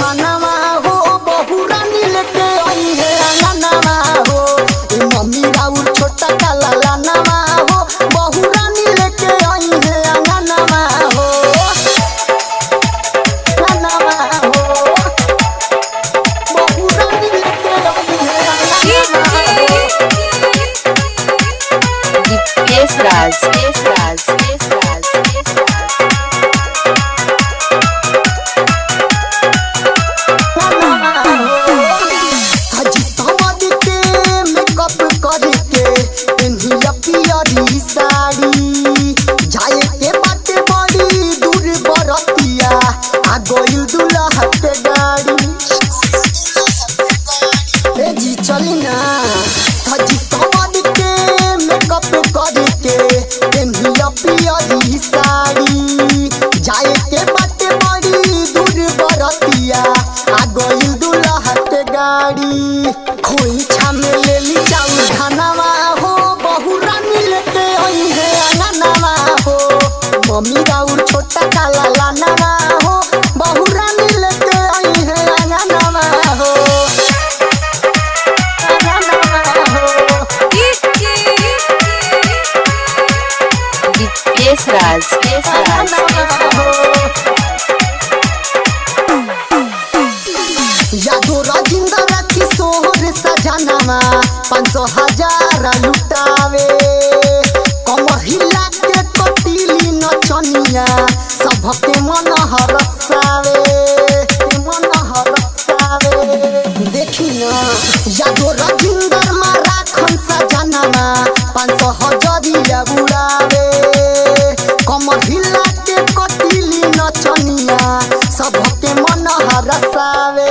माना पेन्हिया साड़ी। जाए के बाटे बड़ी, दूर बरतिया। आ गइल दुल्हा के गाड़ी। ए जी चली ना। सजी समाज के मेकअप करके पेन्हिया अपिया साड़ी मम्मी राउर छोटा काला लानावा हो बहु रानी लेके आई है हो अंगनावा हो राज यादो राजिंदर किशोर सजनामा पाँच सौ हज़ार लुटावे के कटिली नचनिया सबके मन हरसावे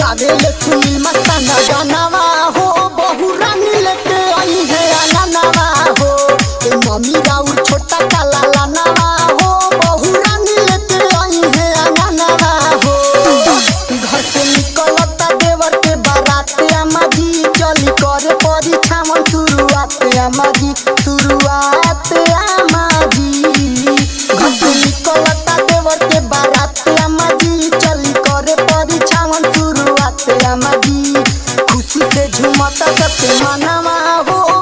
गावेले सुनील मस्ताना गानावा हो, बहु रानी लेके आई है अंगनावा हो। ए मम्मी राउर छोटा काला लानावा हो, बहु रानी लेके आई है अंगनावा हो। घर से निकलता देवर के बारात अमाजी चली करे परी छावन शुरुआत अमाजी शुरुआत Mana mago